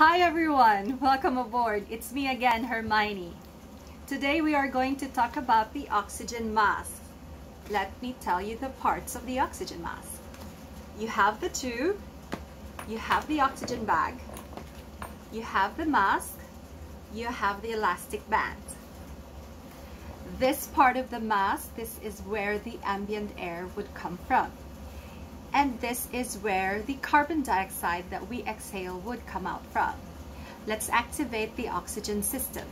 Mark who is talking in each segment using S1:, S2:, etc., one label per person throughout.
S1: Hi everyone! Welcome aboard. It's me again, Hermione. Today we are going to talk about the oxygen mask. Let me tell you the parts of the oxygen mask. You have the tube, you have the oxygen bag, you have the mask, you have the elastic band. This part of the mask, this is where the ambient air would come from and this is where the carbon dioxide that we exhale would come out from. Let's activate the oxygen system.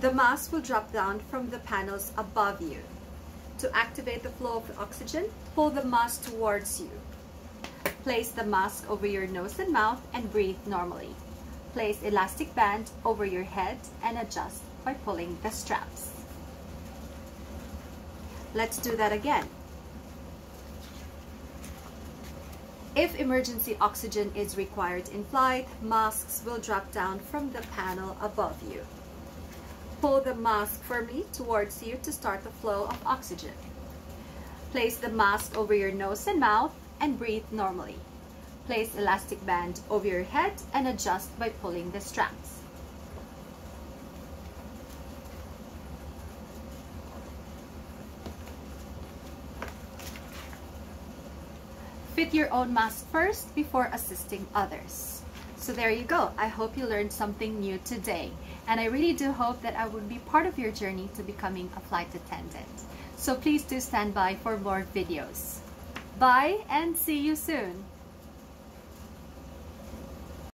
S1: The mask will drop down from the panels above you. To activate the flow of oxygen, pull the mask towards you. Place the mask over your nose and mouth and breathe normally. Place elastic band over your head and adjust by pulling the straps. Let's do that again. If emergency oxygen is required in flight, masks will drop down from the panel above you. Pull the mask firmly towards you to start the flow of oxygen. Place the mask over your nose and mouth and breathe normally. Place elastic band over your head and adjust by pulling the straps. Fit your own mask first before assisting others. So there you go. I hope you learned something new today. And I really do hope that I would be part of your journey to becoming a flight attendant. So please do stand by for more videos. Bye and see you soon.